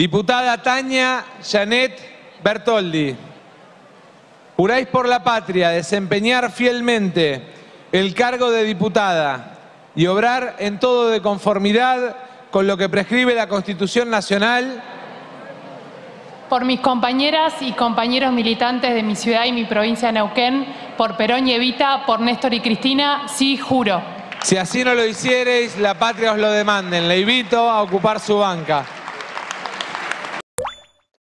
Diputada Tania Janet Bertoldi. Juráis por la patria desempeñar fielmente el cargo de diputada y obrar en todo de conformidad con lo que prescribe la Constitución Nacional. Por mis compañeras y compañeros militantes de mi ciudad y mi provincia de Neuquén, por Perón y Evita, por Néstor y Cristina, sí juro. Si así no lo hiciereis, la patria os lo demanden. Le invito a ocupar su banca.